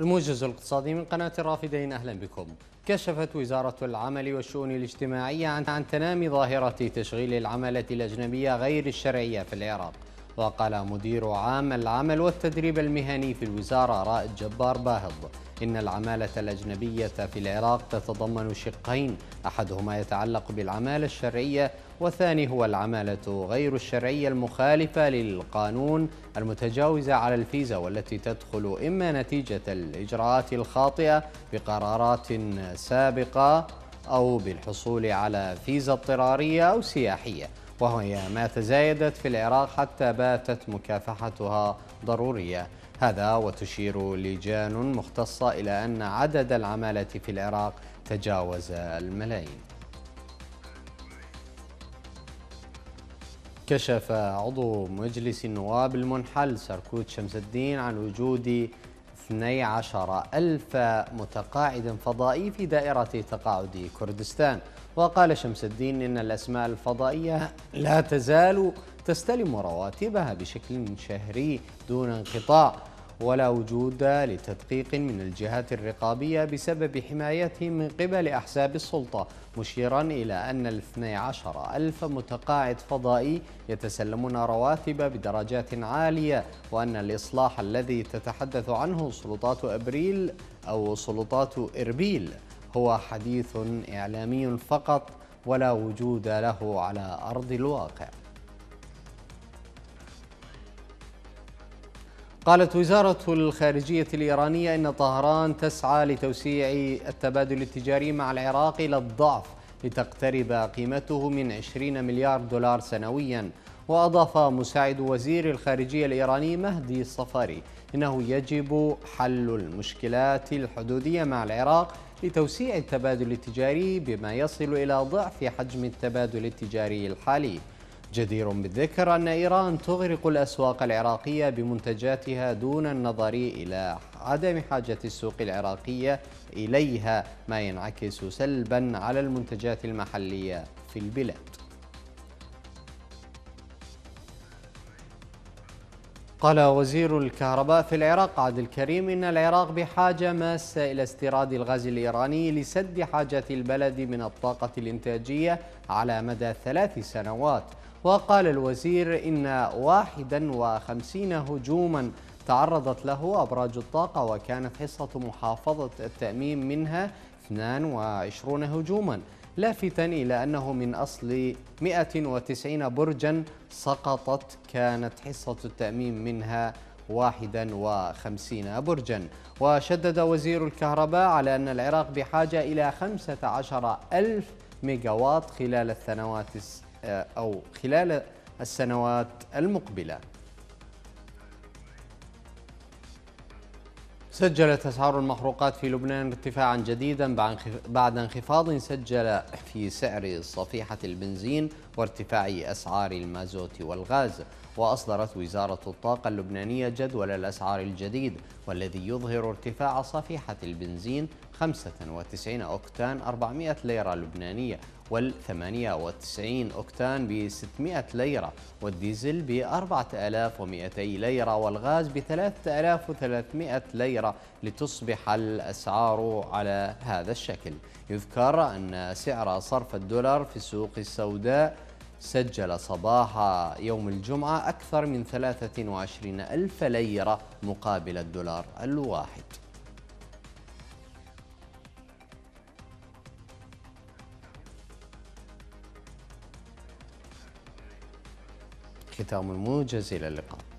الموجز الاقتصادي من قناة الرافدين أهلا بكم. كشفت وزارة العمل والشؤون الاجتماعية عن تنامي ظاهرة تشغيل العملة الأجنبية غير الشرعية في العراق. وقال مدير عام العمل والتدريب المهني في الوزارة رائد جبار باهض إن العمالة الأجنبية في العراق تتضمن شقين. أحدهما يتعلق بالعمالة الشرعية والثاني هو العمالة غير الشرعية المخالفة للقانون المتجاوزة على الفيزا والتي تدخل إما نتيجة الإجراءات الخاطئة بقرارات سابقة أو بالحصول على فيزا اضطرارية أو سياحية. وهي ما تزايدت في العراق حتى باتت مكافحتها ضرورية. هذا وتشير لجان مختصة إلى أن عدد العمالة في العراق تجاوز الملايين. كشف عضو مجلس النواب المنحل سركوت شمس الدين عن وجود 12 ألف متقاعد فضائي في دائرة تقاعد كردستان. وقال شمس الدين إن الأسماء الفضائية لا تزال تستلم رواتبها بشكل شهري دون انقطاع. ولا وجود لتدقيق من الجهات الرقابية بسبب حمايتهم من قبل أحزاب السلطة مشيرا إلى أن الاثني عشر ألف متقاعد فضائي يتسلمون رواتب بدرجات عالية وأن الإصلاح الذي تتحدث عنه سلطات أبريل أو سلطات إربيل هو حديث إعلامي فقط ولا وجود له على أرض الواقع. قالت وزارة الخارجية الإيرانية إن طهران تسعى لتوسيع التبادل التجاري مع العراق إلى الضعف لتقترب قيمته من 20 مليار دولار سنويا. وأضاف مساعد وزير الخارجية الإيراني مهدي الصفاري إنه يجب حل المشكلات الحدودية مع العراق لتوسيع التبادل التجاري بما يصل إلى ضعف حجم التبادل التجاري الحالي. جدير بالذكر أن إيران تغرق الأسواق العراقية بمنتجاتها دون النظر إلى عدم حاجة السوق العراقية إليها ما ينعكس سلبا على المنتجات المحلية في البلاد. قال وزير الكهرباء في العراق عادل كريم إن العراق بحاجة ماسة إلى استيراد الغاز الإيراني لسد حاجة البلد من الطاقة الإنتاجية على مدى ثلاث سنوات. وقال الوزير إن 51 هجوما تعرضت له أبراج الطاقة وكانت حصة محافظة التأمين منها 22 هجوما. لافتا إلى أنه من أصل 190 برجا سقطت كانت حصة التأمين منها 51 برجا. وشدد وزير الكهرباء على أن العراق بحاجة إلى 15 ألف ميجاوات خلال السنوات أو خلال السنوات المقبلة. سجلت أسعار المحروقات في لبنان ارتفاعا جديدا بعد انخفاض سجل في سعر صفيحة البنزين وارتفاع أسعار المازوت والغاز. وأصدرت وزارة الطاقة اللبنانية جدول الأسعار الجديد والذي يظهر ارتفاع صفيحة البنزين 95 أوكتان 400 ليرة لبنانية وال 98 أوكتان ب 600 ليرة والديزل ب 4200 ليرة والغاز ب 3300 ليرة لتصبح الأسعار على هذا الشكل. يذكر أن سعر صرف الدولار في السوق السوداء سجل صباح يوم الجمعة أكثر من 23 ألف ليرة مقابل الدولار الواحد. ختام الموجز إلى اللقاء.